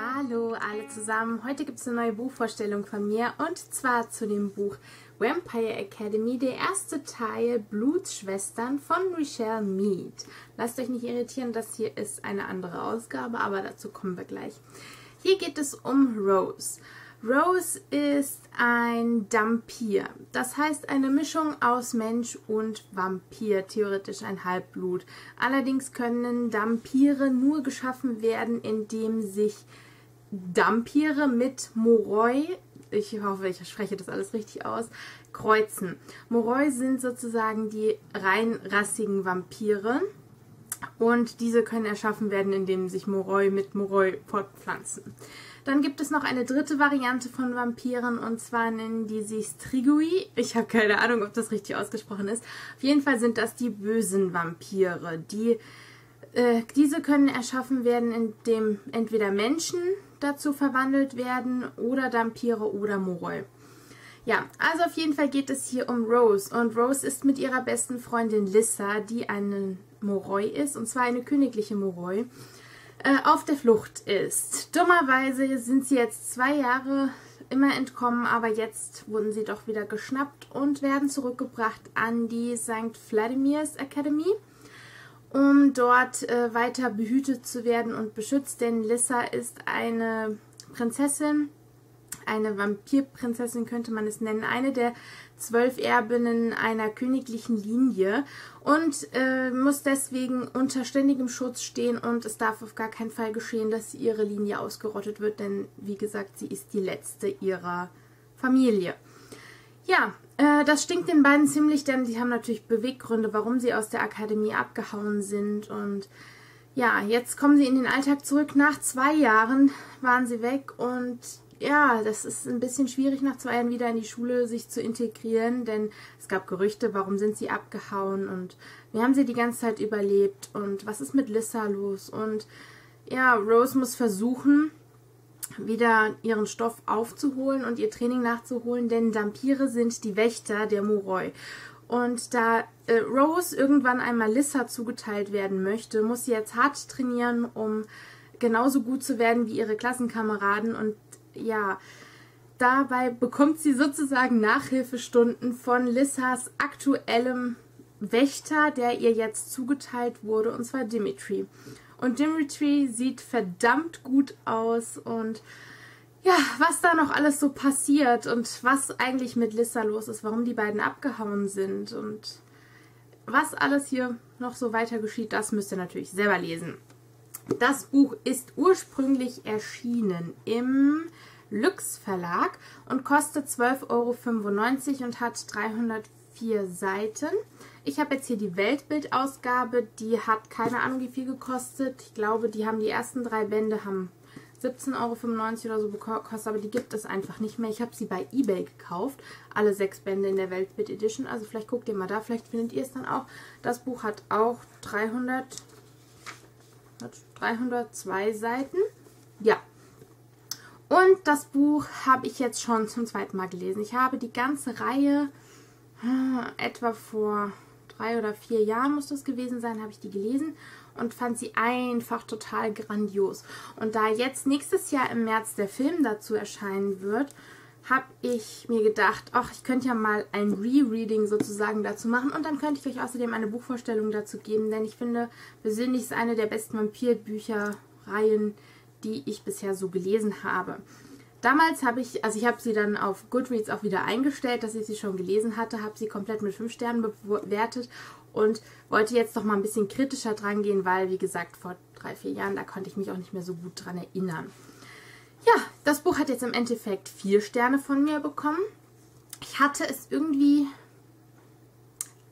Hallo alle zusammen, heute gibt es eine neue Buchvorstellung von mir und zwar zu dem Buch Vampire Academy, der erste Teil Blutsschwestern von Richelle Mead. Lasst euch nicht irritieren, das hier ist eine andere Ausgabe, aber dazu kommen wir gleich. Hier geht es um Rose. Rose ist ein Dampir, das heißt eine Mischung aus Mensch und Vampir, theoretisch ein Halbblut. Allerdings können Dampire nur geschaffen werden, indem sich Dampire mit Moroi, ich hoffe, ich spreche das alles richtig aus, kreuzen. Moroi sind sozusagen die rein rassigen Vampire. Und diese können erschaffen werden, indem sich Moroi mit Moroi fortpflanzen. Dann gibt es noch eine dritte Variante von Vampiren und zwar nennen die sich Strigui. Ich habe keine Ahnung, ob das richtig ausgesprochen ist. Auf jeden Fall sind das die bösen Vampire. Die, äh, diese können erschaffen werden, indem entweder Menschen dazu verwandelt werden oder Vampire oder Moroi. Ja, also auf jeden Fall geht es hier um Rose. Und Rose ist mit ihrer besten Freundin Lissa, die eine Moroi ist, und zwar eine königliche Moroi, äh, auf der Flucht ist. Dummerweise sind sie jetzt zwei Jahre immer entkommen, aber jetzt wurden sie doch wieder geschnappt und werden zurückgebracht an die St. Vladimirs Academy, um dort äh, weiter behütet zu werden und beschützt, denn Lissa ist eine Prinzessin, eine Vampirprinzessin könnte man es nennen, eine der zwölf Erbinnen einer königlichen Linie und äh, muss deswegen unter ständigem Schutz stehen und es darf auf gar keinen Fall geschehen, dass ihre Linie ausgerottet wird, denn wie gesagt, sie ist die letzte ihrer Familie. Ja, äh, das stinkt den beiden ziemlich, denn sie haben natürlich Beweggründe, warum sie aus der Akademie abgehauen sind. Und ja, jetzt kommen sie in den Alltag zurück. Nach zwei Jahren waren sie weg und ja, das ist ein bisschen schwierig, nach zwei Jahren wieder in die Schule sich zu integrieren, denn es gab Gerüchte, warum sind sie abgehauen und wie haben sie die ganze Zeit überlebt. Und was ist mit Lissa los? Und ja, Rose muss versuchen, wieder ihren Stoff aufzuholen und ihr Training nachzuholen, denn Vampire sind die Wächter der Moroi. Und da äh, Rose irgendwann einmal Lissa zugeteilt werden möchte, muss sie jetzt hart trainieren, um genauso gut zu werden wie ihre Klassenkameraden und ja, dabei bekommt sie sozusagen Nachhilfestunden von Lissas aktuellem Wächter, der ihr jetzt zugeteilt wurde, und zwar Dimitri. Und Dimitri sieht verdammt gut aus und ja, was da noch alles so passiert und was eigentlich mit Lissa los ist, warum die beiden abgehauen sind und was alles hier noch so weiter geschieht, das müsst ihr natürlich selber lesen. Das Buch ist ursprünglich erschienen im Lux Verlag und kostet 12,95 Euro und hat 304 Seiten. Ich habe jetzt hier die Weltbildausgabe, die hat keine Ahnung wie viel gekostet. Ich glaube, die haben die ersten drei Bände, haben 17,95 Euro oder so gekostet, aber die gibt es einfach nicht mehr. Ich habe sie bei Ebay gekauft, alle sechs Bände in der Weltbild Edition. Also vielleicht guckt ihr mal da, vielleicht findet ihr es dann auch. Das Buch hat auch 300, hat 302 Seiten. Ja, und das Buch habe ich jetzt schon zum zweiten Mal gelesen. Ich habe die ganze Reihe, etwa vor drei oder vier Jahren muss das gewesen sein, habe ich die gelesen und fand sie einfach total grandios. Und da jetzt nächstes Jahr im März der Film dazu erscheinen wird, habe ich mir gedacht, ach, ich könnte ja mal ein Rereading sozusagen dazu machen und dann könnte ich euch außerdem eine Buchvorstellung dazu geben, denn ich finde persönlich ist eine der besten Vampirbüchereien, die ich bisher so gelesen habe. Damals habe ich, also ich habe sie dann auf Goodreads auch wieder eingestellt, dass ich sie schon gelesen hatte, habe sie komplett mit 5 Sternen bewertet und wollte jetzt doch mal ein bisschen kritischer dran gehen, weil, wie gesagt, vor drei, vier Jahren, da konnte ich mich auch nicht mehr so gut dran erinnern. Ja, das Buch hat jetzt im Endeffekt vier Sterne von mir bekommen. Ich hatte es irgendwie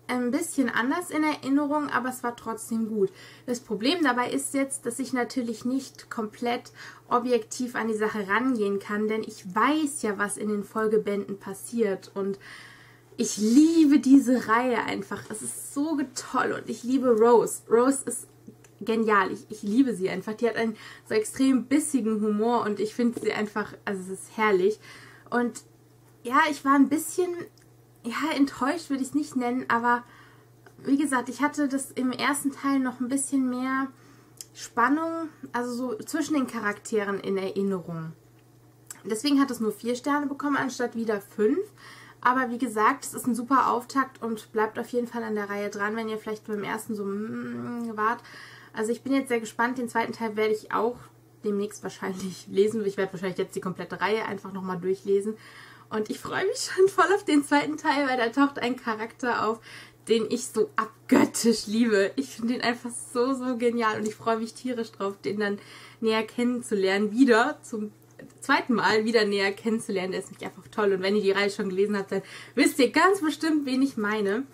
ein bisschen anders in Erinnerung, aber es war trotzdem gut. Das Problem dabei ist jetzt, dass ich natürlich nicht komplett objektiv an die Sache rangehen kann, denn ich weiß ja, was in den Folgebänden passiert und ich liebe diese Reihe einfach. Es ist so toll und ich liebe Rose. Rose ist genial. Ich, ich liebe sie einfach. Die hat einen so extrem bissigen Humor und ich finde sie einfach, also es ist herrlich. Und ja, ich war ein bisschen ja, enttäuscht würde ich es nicht nennen, aber wie gesagt, ich hatte das im ersten Teil noch ein bisschen mehr Spannung, also so zwischen den Charakteren in Erinnerung. Deswegen hat es nur vier Sterne bekommen, anstatt wieder fünf. Aber wie gesagt, es ist ein super Auftakt und bleibt auf jeden Fall an der Reihe dran, wenn ihr vielleicht beim ersten so mm, wart. Also ich bin jetzt sehr gespannt. Den zweiten Teil werde ich auch demnächst wahrscheinlich lesen. Ich werde wahrscheinlich jetzt die komplette Reihe einfach nochmal durchlesen. Und ich freue mich schon voll auf den zweiten Teil, weil da taucht ein Charakter auf, den ich so abgöttisch liebe. Ich finde den einfach so, so genial und ich freue mich tierisch drauf, den dann näher kennenzulernen. Wieder zum zweiten Mal wieder näher kennenzulernen. Der ist nämlich einfach toll. Und wenn ihr die Reihe schon gelesen habt, dann wisst ihr ganz bestimmt, wen ich meine.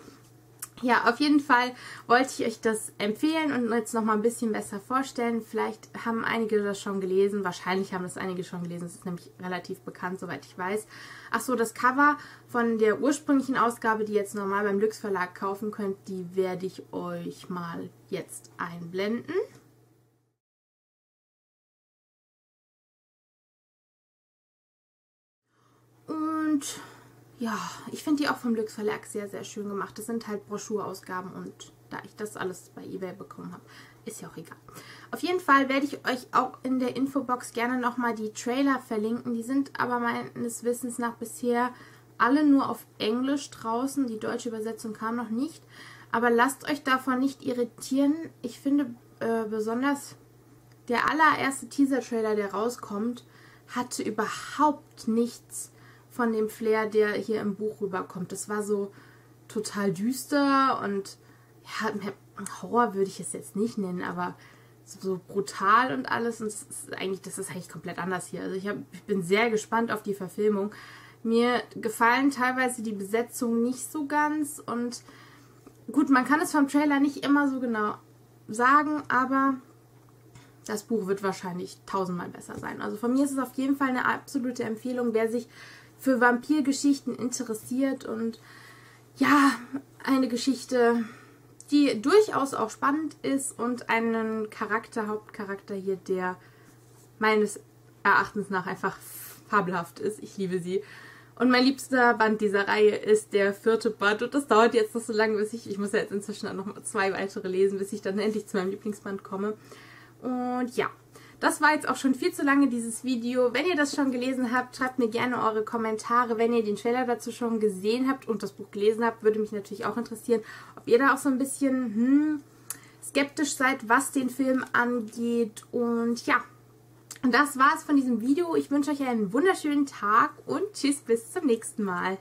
Ja, auf jeden Fall wollte ich euch das empfehlen und jetzt nochmal ein bisschen besser vorstellen. Vielleicht haben einige das schon gelesen, wahrscheinlich haben das einige schon gelesen, es ist nämlich relativ bekannt, soweit ich weiß. Ach so, das Cover von der ursprünglichen Ausgabe, die ihr jetzt normal beim Lux Verlag kaufen könnt, die werde ich euch mal jetzt einblenden. Und ja, ich finde die auch vom Lux Verlag sehr, sehr schön gemacht. Das sind halt Broschurausgaben und da ich das alles bei Ebay bekommen habe, ist ja auch egal. Auf jeden Fall werde ich euch auch in der Infobox gerne nochmal die Trailer verlinken. Die sind aber meines Wissens nach bisher alle nur auf Englisch draußen. Die deutsche Übersetzung kam noch nicht. Aber lasst euch davon nicht irritieren. Ich finde äh, besonders der allererste Teaser-Trailer, der rauskommt, hatte überhaupt nichts von dem Flair, der hier im Buch rüberkommt. Das war so total düster und ja, Horror würde ich es jetzt nicht nennen, aber so, brutal und alles. Und das ist eigentlich, das ist eigentlich komplett anders hier. Also ich, hab, ich bin sehr gespannt auf die Verfilmung. Mir gefallen teilweise die Besetzungen nicht so ganz und gut, man kann es vom Trailer nicht immer so genau sagen, aber das Buch wird wahrscheinlich tausendmal besser sein. Also von mir ist es auf jeden Fall eine absolute Empfehlung, wer sich für Vampirgeschichten interessiert und ja, eine Geschichte, die durchaus auch spannend ist und einen Charakter, Hauptcharakter hier, der meines Erachtens nach einfach fabelhaft ist. Ich liebe sie. Und mein liebster Band dieser Reihe ist der vierte Band. Und das dauert jetzt noch so lange, bis ich, ich muss ja jetzt inzwischen noch zwei weitere lesen, bis ich dann endlich zu meinem Lieblingsband komme. Und ja, das war jetzt auch schon viel zu lange, dieses Video. Wenn ihr das schon gelesen habt, schreibt mir gerne eure Kommentare. Wenn ihr den Trailer dazu schon gesehen habt und das Buch gelesen habt, würde mich natürlich auch interessieren, ob ihr da auch so ein bisschen hm, skeptisch seid, was den Film angeht. Und ja, das war's von diesem Video. Ich wünsche euch einen wunderschönen Tag und tschüss, bis zum nächsten Mal.